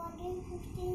alguém que tem